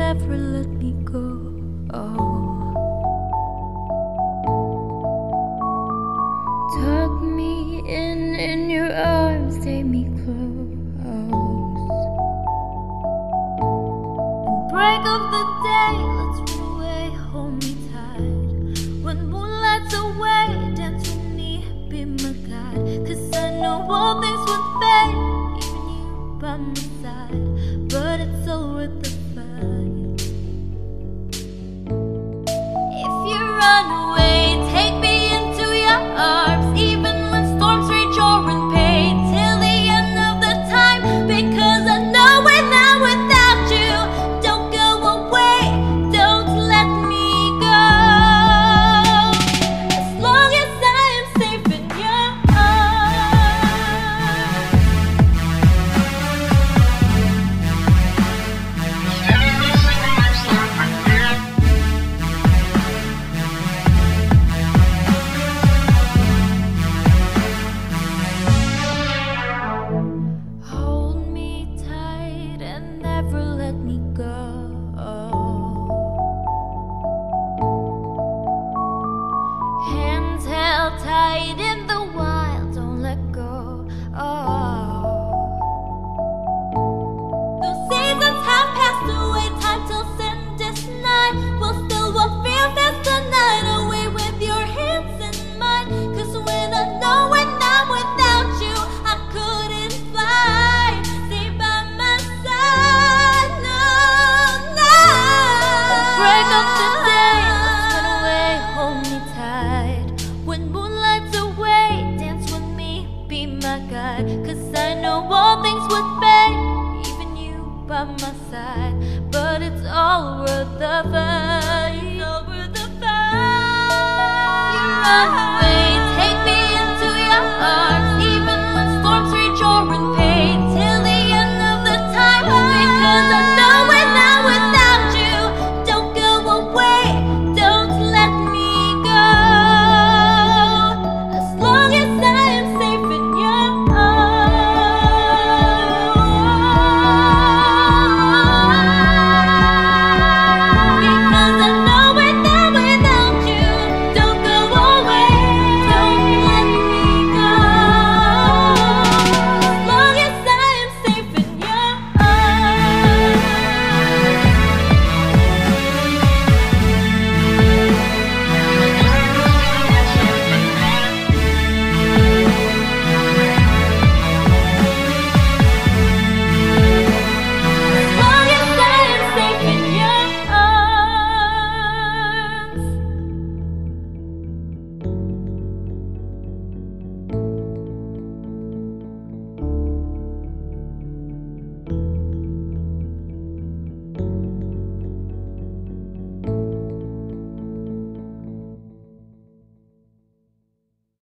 never let me go. Oh. Tuck me in in your arms, take me close. Break of the day, let's run away, hold me tight. When moonlight's away, dance with me, be my guide. Cause I know all things would fade, even you by my be my guide. Cause I know all things would fade, even you by my side. But it's all worth the fight. It's all worth the fight. You run away,